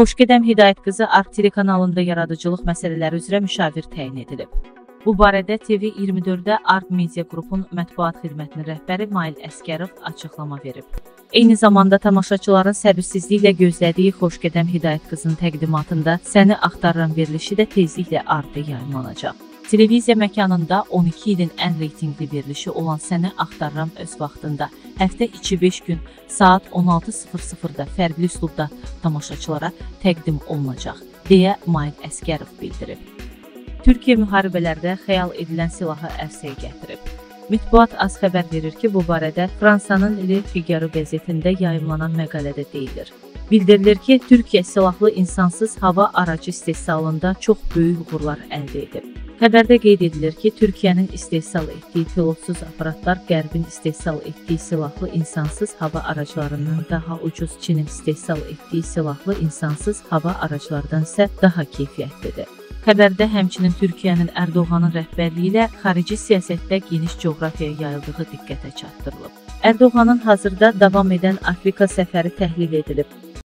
Xoşgədəm Hidayət qızı Art telekanalında yaradıcılıq məsələləri üzrə müşavir təyin edilib. Bu barədə TV24-də Art Media Qrupun mətbuat xidmətinin rəhbəri Mail Əskərov açıqlama verib. Eyni zamanda tamaşaçıların səbirsizliklə gözlədiyi Xoşgədəm Hidayət qızının təqdimatında Səni axtarıram verilişi də tezliklə Artda yayımlanacaq. Televiziya məkanında 12 ilin ən reytinqli verilişi olan Səni axtarıram öz vaxtında həftə içi 5 gün saat 16:00-da fərqli üslubda tamaşaçılara təqdim olunacaq, deyə Mail Əskərov bildirib. Türkiyə müharibələrdə xəyal edilən silahı ərsəyə gətirib. Mətbuat az xəbər verir ki, bu barədə Fransanın Le Figaro qəzetində yayımlanan məqalədə deyilir. Bildirilir ki, Türkiyə silahlı insansız hava aracı istehsalında çox böyük uğurlar əldə edib. Xəbərdə qeyd edilir ki, Türkiyənin istehsal etdiyi pilotsuz aparatlar Qərbin istehsal etdiyi silahlı insansız hava araclarından daha ucuz, Çinin istehsal etdiyi silahlı insansız hava araclardan isə daha keyfiyyətlidir. Xəbərdə həmçinin Türkiyənin Ərdoğanın rəhbərliyi ilə xarici siyasətdə geniş coğrafiyaya yayıldığı diqqətə çatdırılıb. Ərdoğanın hazırda davam edən Afrika səfəri təhlil edilib.